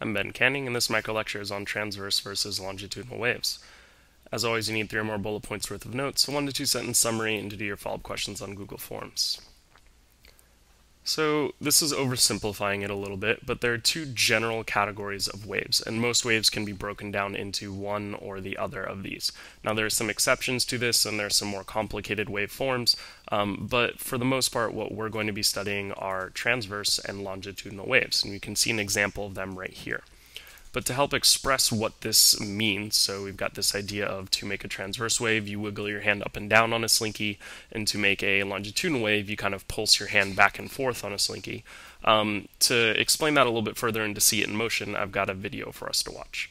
I'm Ben Canning, and this micro lecture is on transverse versus longitudinal waves. As always, you need three or more bullet points worth of notes, a one to two sentence summary, and to do your follow-up questions on Google Forms. So this is oversimplifying it a little bit, but there are two general categories of waves, and most waves can be broken down into one or the other of these. Now there are some exceptions to this, and there are some more complicated waveforms, um, but for the most part what we're going to be studying are transverse and longitudinal waves, and you can see an example of them right here. But to help express what this means, so we've got this idea of to make a transverse wave, you wiggle your hand up and down on a slinky, and to make a longitudinal wave, you kind of pulse your hand back and forth on a slinky. Um, to explain that a little bit further and to see it in motion, I've got a video for us to watch.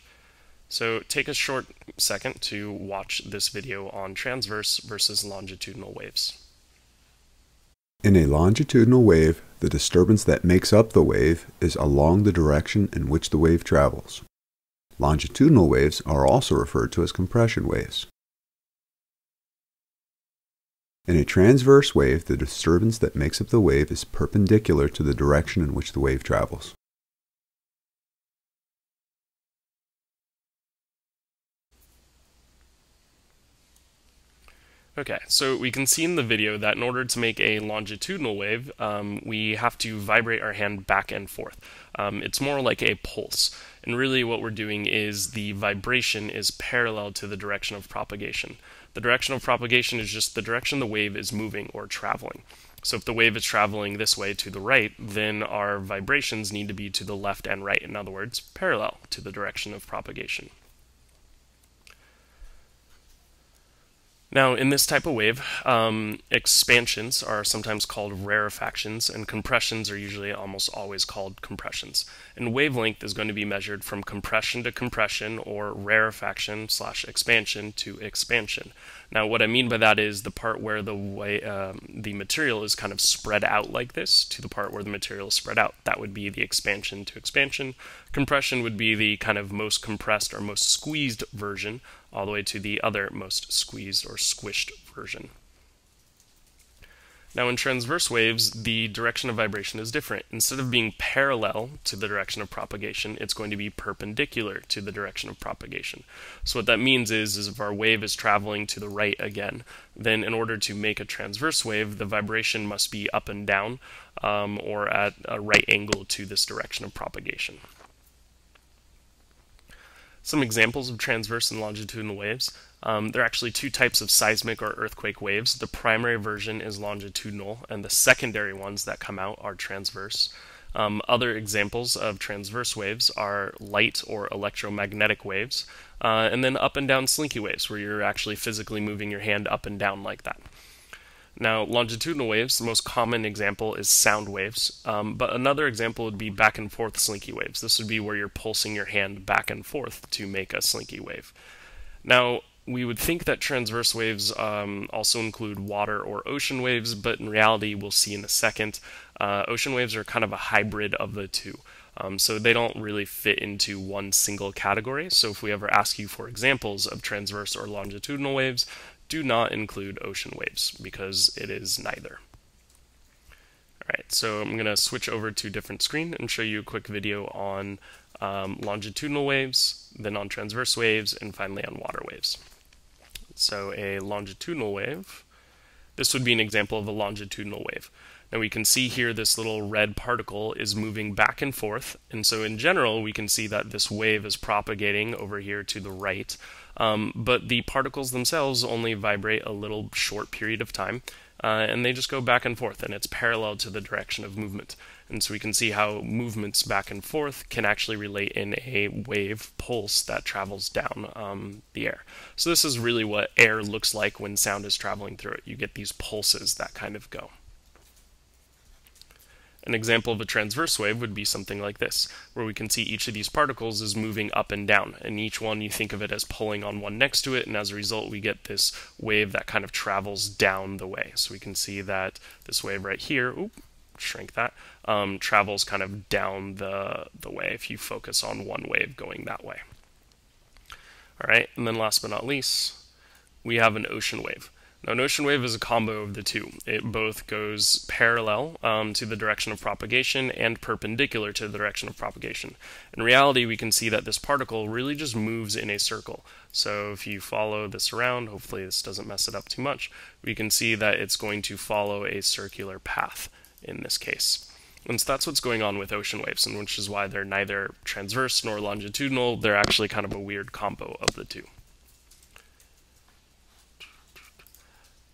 So take a short second to watch this video on transverse versus longitudinal waves. In a longitudinal wave, the disturbance that makes up the wave is along the direction in which the wave travels. Longitudinal waves are also referred to as compression waves. In a transverse wave, the disturbance that makes up the wave is perpendicular to the direction in which the wave travels. Okay, so we can see in the video that in order to make a longitudinal wave, um, we have to vibrate our hand back and forth. Um, it's more like a pulse. And really what we're doing is the vibration is parallel to the direction of propagation. The direction of propagation is just the direction the wave is moving or traveling. So if the wave is traveling this way to the right, then our vibrations need to be to the left and right. In other words, parallel to the direction of propagation. Now, in this type of wave, um, expansions are sometimes called rarefactions, and compressions are usually almost always called compressions. And wavelength is going to be measured from compression to compression, or rarefaction slash expansion to expansion. Now, what I mean by that is the part where the way um, the material is kind of spread out like this to the part where the material is spread out. That would be the expansion to expansion. Compression would be the kind of most compressed or most squeezed version, all the way to the other most squeezed or squished version. Now in transverse waves, the direction of vibration is different. Instead of being parallel to the direction of propagation, it's going to be perpendicular to the direction of propagation. So what that means is, is if our wave is traveling to the right again, then in order to make a transverse wave, the vibration must be up and down um, or at a right angle to this direction of propagation. Some examples of transverse and longitudinal waves. Um, there are actually two types of seismic or earthquake waves. The primary version is longitudinal, and the secondary ones that come out are transverse. Um, other examples of transverse waves are light or electromagnetic waves, uh, and then up and down slinky waves, where you're actually physically moving your hand up and down like that. Now, longitudinal waves, the most common example is sound waves, um, but another example would be back and forth slinky waves. This would be where you're pulsing your hand back and forth to make a slinky wave. Now, we would think that transverse waves um, also include water or ocean waves, but in reality, we'll see in a second, uh, ocean waves are kind of a hybrid of the two. Um, so they don't really fit into one single category. So if we ever ask you for examples of transverse or longitudinal waves, do not include ocean waves because it is neither. Alright, so I'm going to switch over to a different screen and show you a quick video on um, longitudinal waves, then on transverse waves, and finally on water waves. So a longitudinal wave, this would be an example of a longitudinal wave. Now we can see here this little red particle is moving back and forth, and so in general we can see that this wave is propagating over here to the right, um, but the particles themselves only vibrate a little short period of time, uh, and they just go back and forth, and it's parallel to the direction of movement. And so we can see how movements back and forth can actually relate in a wave pulse that travels down um, the air. So this is really what air looks like when sound is traveling through it. You get these pulses that kind of go. An example of a transverse wave would be something like this, where we can see each of these particles is moving up and down, and each one you think of it as pulling on one next to it, and as a result we get this wave that kind of travels down the way. So we can see that this wave right here, oop, shrink that, um, travels kind of down the, the way if you focus on one wave going that way. All right, and then last but not least, we have an ocean wave. Now, ocean wave is a combo of the two. It both goes parallel um, to the direction of propagation and perpendicular to the direction of propagation. In reality, we can see that this particle really just moves in a circle. So if you follow this around, hopefully this doesn't mess it up too much, we can see that it's going to follow a circular path in this case. And so that's what's going on with ocean waves, and which is why they're neither transverse nor longitudinal. They're actually kind of a weird combo of the two.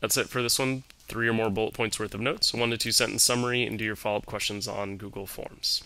That's it for this one. Three or more bullet points worth of notes, one to two sentence summary, and do your follow up questions on Google Forms.